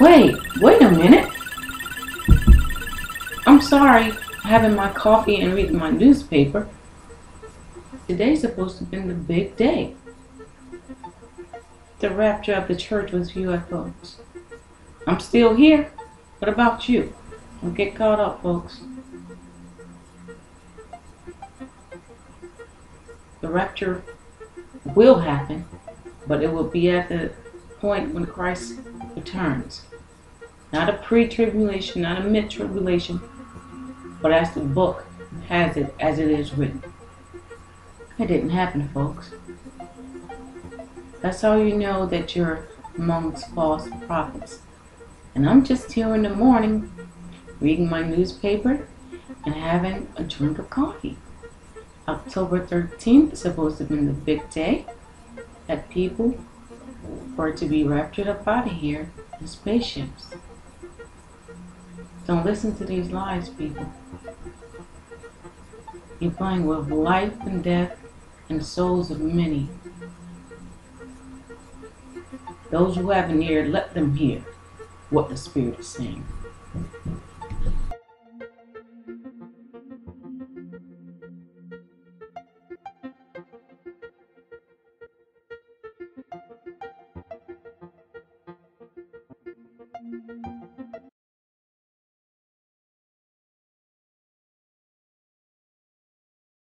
Wait, wait a minute. I'm sorry, having my coffee and reading my newspaper. Today's supposed to been the big day. The rapture of the church was UFOs. I'm still here. What about you? Don't get caught up, folks. The rapture will happen, but it will be at the point when Christ returns. Not a pre tribulation, not a mid tribulation, but as the book has it, as it is written. It didn't happen, folks. That's how you know that you're amongst false prophets. And I'm just here in the morning reading my newspaper and having a drink of coffee. October 13th is supposed to be the big day that people were to be raptured up out of here in spaceships. Don't listen to these lies, people. You're playing with life and death and souls of many. Those who have an ear, let them hear what the Spirit is saying.